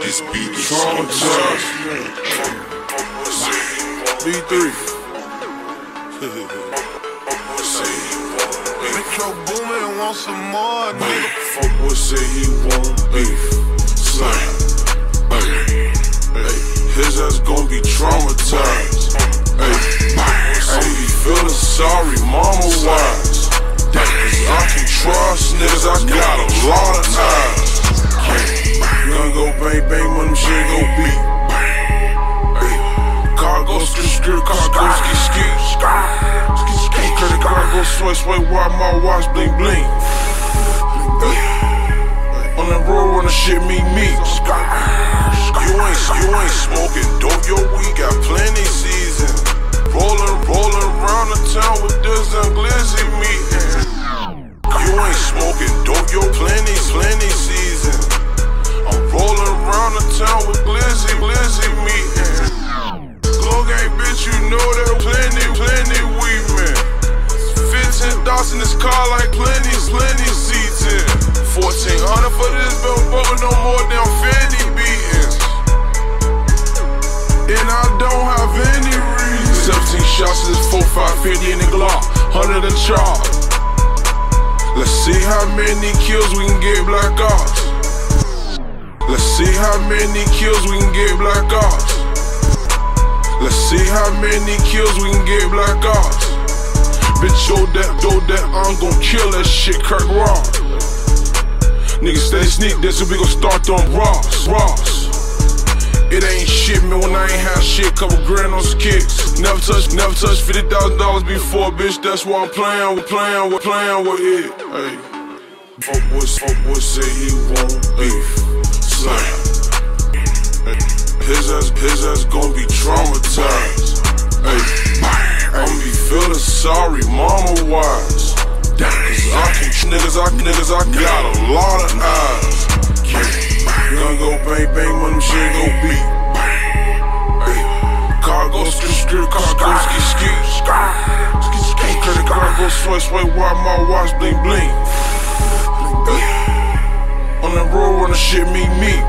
This beat is traumatized. B3. Metro Boomin want some more, nigga. Fuck boy say he want beef. Slide. Hey, hey, his ass gon' be traumatized. Hey, I be feeling sorry, mama wise. Cause I got a lot of eyes. Gun go bang bang when them shit go beat. Car go skip skip, car go ski ski. Ski ski, credit card go sway sway while my watch bling bling. On the road when the shit meet me. You ain't, you ain't smoking dope, 15 thoughts in this car like plenty, plenty seats in. 1400 for this bill, but no more than 50 beatings. And I don't have any reason. 17 shots to this 4 550 in the Glock, 100 in charge. Let's see how many kills we can get Black Ops. Let's see how many kills we can get Black Ops. Let's see how many kills we can get Black Ops. Bitch, show that, throw that, I'm gon' kill that shit, Kirk Ross. Niggas stay sneak this, we gon' start on Ross, Ross. It ain't shit, man, when I ain't have shit, couple grand on kicks. Never touch, never touch fifty thousand dollars before, bitch. That's why I'm playing with, playing with, playing with it. Hey, fuck boy, fuck boy say he want beef, slam. His ass, his ass gon' be traumatized. Sorry, mama wise. Cause I can, niggas, I, niggas, I got a lot of eyes. Gun go bang bang when them shit go beat. Car go skip skip, car go ski ski. Ski ski, credit card go sway sway while my watch bling bling. On the road when the shit meet me.